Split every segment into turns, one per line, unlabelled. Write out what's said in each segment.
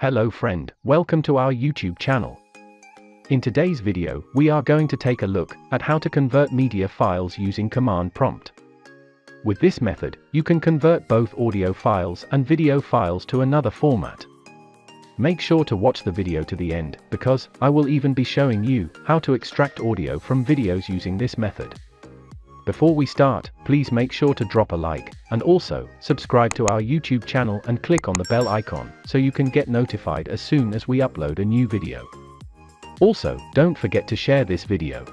Hello friend, welcome to our YouTube channel. In today's video, we are going to take a look at how to convert media files using command prompt. With this method, you can convert both audio files and video files to another format. Make sure to watch the video to the end, because I will even be showing you how to extract audio from videos using this method. Before we start, please make sure to drop a like, and also, subscribe to our YouTube channel and click on the bell icon, so you can get notified as soon as we upload a new video. Also, don't forget to share this video.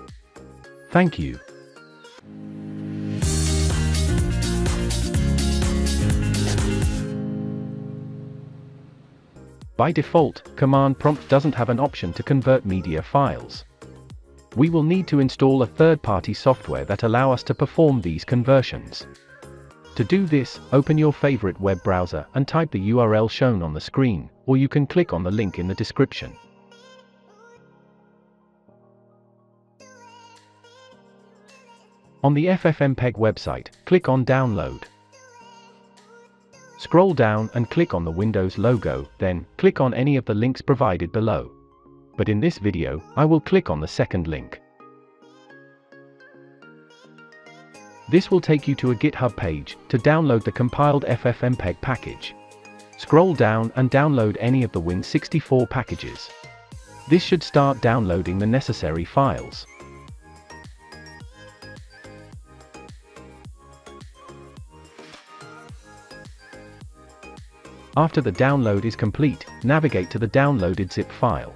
Thank you. By default, Command Prompt doesn't have an option to convert media files. We will need to install a third-party software that allow us to perform these conversions. To do this, open your favorite web browser and type the URL shown on the screen, or you can click on the link in the description. On the FFmpeg website, click on Download. Scroll down and click on the Windows logo, then, click on any of the links provided below. But in this video, I will click on the second link. This will take you to a GitHub page to download the compiled FFmpeg package. Scroll down and download any of the Win64 packages. This should start downloading the necessary files. After the download is complete, navigate to the downloaded zip file.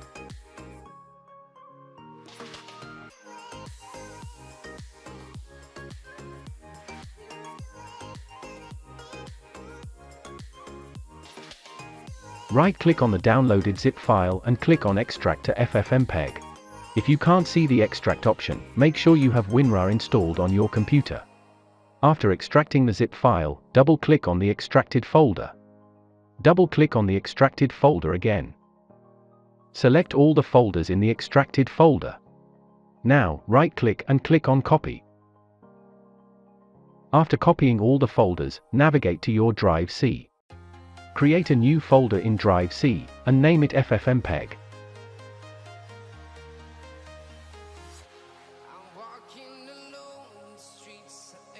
Right-click on the downloaded zip file and click on Extract to FFmpeg. If you can't see the extract option, make sure you have WinRAR installed on your computer. After extracting the zip file, double-click on the extracted folder double-click on the extracted folder again. Select all the folders in the extracted folder. Now, right-click and click on Copy. After copying all the folders, navigate to your Drive C. Create a new folder in Drive C, and name it FFmpeg.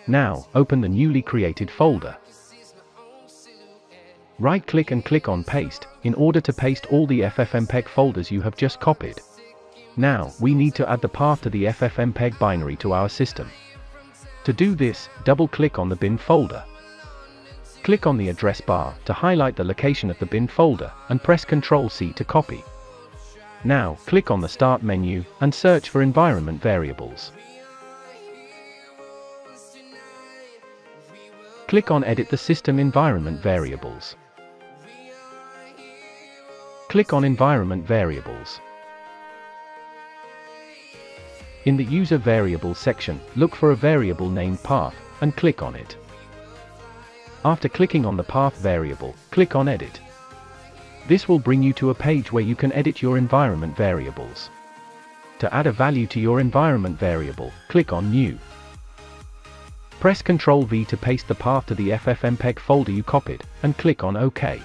Now, open the newly created folder. Right-click and click on Paste, in order to paste all the FFmpeg folders you have just copied. Now, we need to add the path to the FFmpeg binary to our system. To do this, double-click on the bin folder. Click on the address bar to highlight the location of the bin folder, and press Ctrl-C to copy. Now, click on the Start menu, and search for environment variables. Click on Edit the system environment variables. Click on Environment Variables. In the User Variables section, look for a variable named Path, and click on it. After clicking on the path variable, click on Edit. This will bring you to a page where you can edit your environment variables. To add a value to your environment variable, click on New. Press Ctrl V to paste the path to the FFmpeg folder you copied, and click on OK.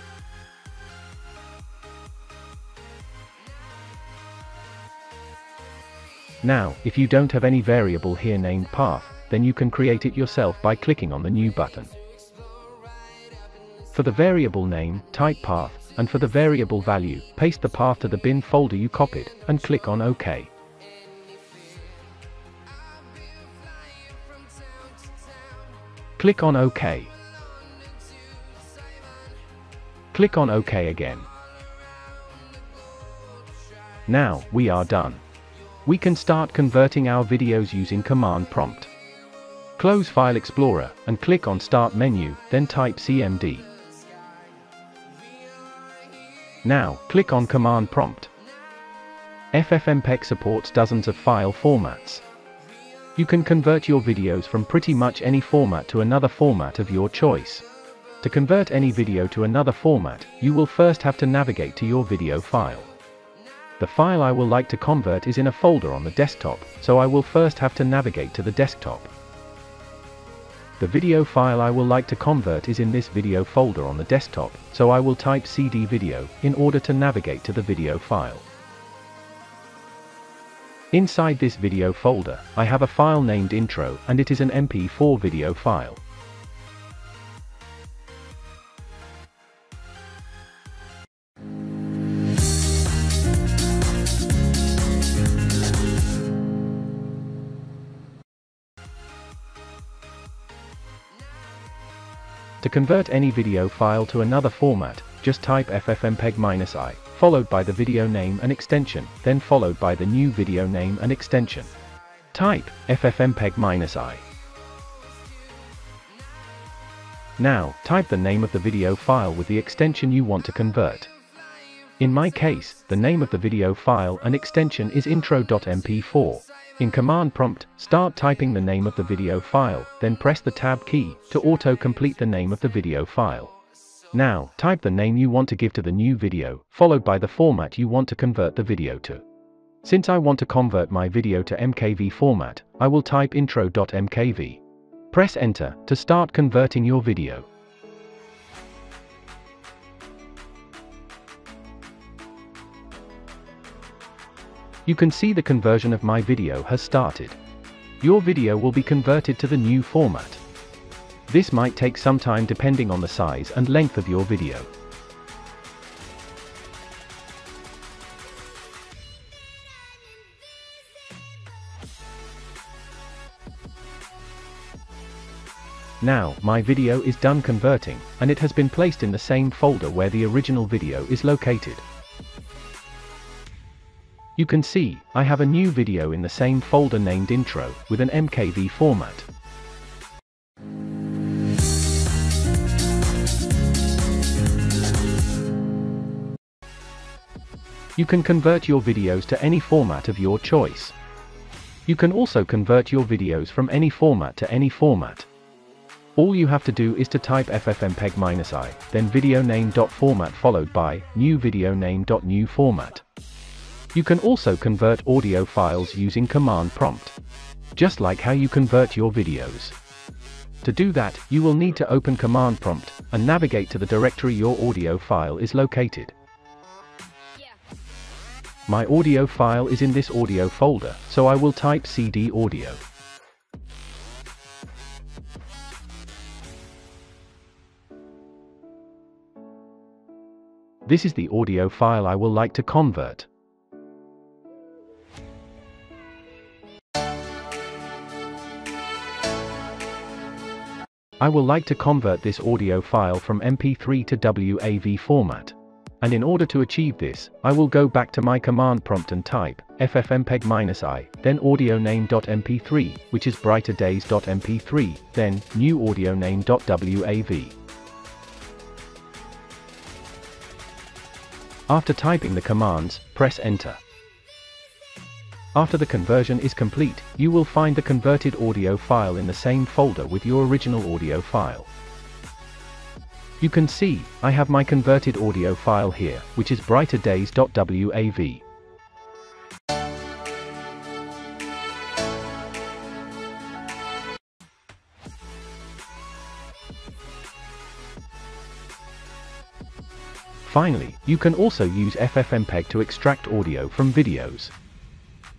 Now, if you don't have any variable here named path, then you can create it yourself by clicking on the New button. For the variable name, type path, and for the variable value, paste the path to the bin folder you copied, and click on OK. Click on OK. Click on OK again. Now, we are done. We can start converting our videos using Command Prompt. Close File Explorer, and click on Start menu, then type CMD. Now, click on Command Prompt. FFmpeg supports dozens of file formats. You can convert your videos from pretty much any format to another format of your choice. To convert any video to another format, you will first have to navigate to your video file. The file I will like to convert is in a folder on the desktop, so I will first have to navigate to the desktop. The video file I will like to convert is in this video folder on the desktop, so I will type cd video in order to navigate to the video file. Inside this video folder, I have a file named intro and it is an MP4 video file. To convert any video file to another format, just type ffmpeg-i, followed by the video name and extension, then followed by the new video name and extension. Type ffmpeg-i. Now, type the name of the video file with the extension you want to convert. In my case, the name of the video file and extension is intro.mp4. In command prompt, start typing the name of the video file, then press the tab key to auto-complete the name of the video file. Now, type the name you want to give to the new video, followed by the format you want to convert the video to. Since I want to convert my video to MKV format, I will type intro.mkv. Press enter to start converting your video. You can see the conversion of my video has started. Your video will be converted to the new format. This might take some time depending on the size and length of your video. Now, my video is done converting, and it has been placed in the same folder where the original video is located. You can see, I have a new video in the same folder named intro, with an MKV format. You can convert your videos to any format of your choice. You can also convert your videos from any format to any format. All you have to do is to type ffmpeg-i, then video name.format followed by new video name.new format. You can also convert audio files using command prompt. Just like how you convert your videos. To do that, you will need to open command prompt and navigate to the directory your audio file is located. My audio file is in this audio folder, so I will type cd audio. This is the audio file I will like to convert. I will like to convert this audio file from MP3 to WAV format. And in order to achieve this, I will go back to my command prompt and type ffmpeg-i, then audioname.mp3, which is brighterdays.mp3, then new audioname.wav. After typing the commands, press enter. After the conversion is complete, you will find the converted audio file in the same folder with your original audio file. You can see, I have my converted audio file here, which is brighterdays.wav. Finally, you can also use FFmpeg to extract audio from videos.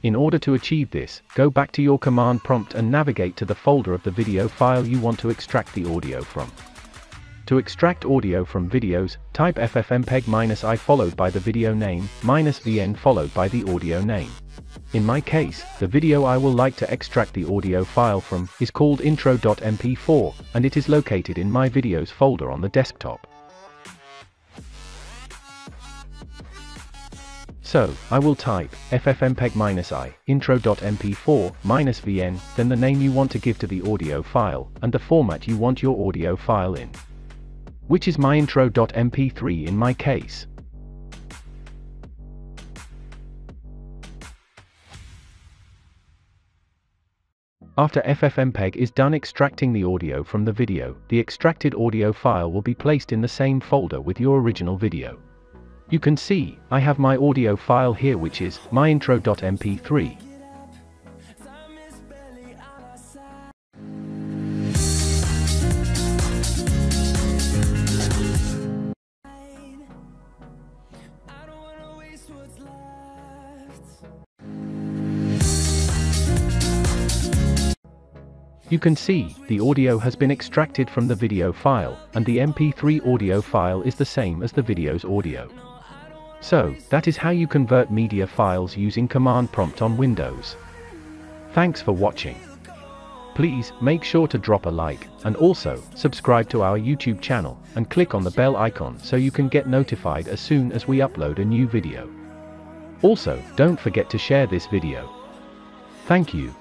In order to achieve this, go back to your command prompt and navigate to the folder of the video file you want to extract the audio from. To extract audio from videos, type ffmpeg-i followed by the video name, minus vn followed by the audio name. In my case, the video I will like to extract the audio file from is called intro.mp4, and it is located in my videos folder on the desktop. So, I will type ffmpeg-i intro.mp4-vn, then the name you want to give to the audio file, and the format you want your audio file in. Which is my intro.mp3 in my case. After FFmpeg is done extracting the audio from the video, the extracted audio file will be placed in the same folder with your original video. You can see, I have my audio file here which is myintro.mp3. You can see, the audio has been extracted from the video file, and the MP3 audio file is the same as the video's audio. So, that is how you convert media files using command prompt on Windows. Thanks for watching. Please, make sure to drop a like, and also, subscribe to our YouTube channel, and click on the bell icon so you can get notified as soon as we upload a new video. Also, don't forget to share this video. Thank you.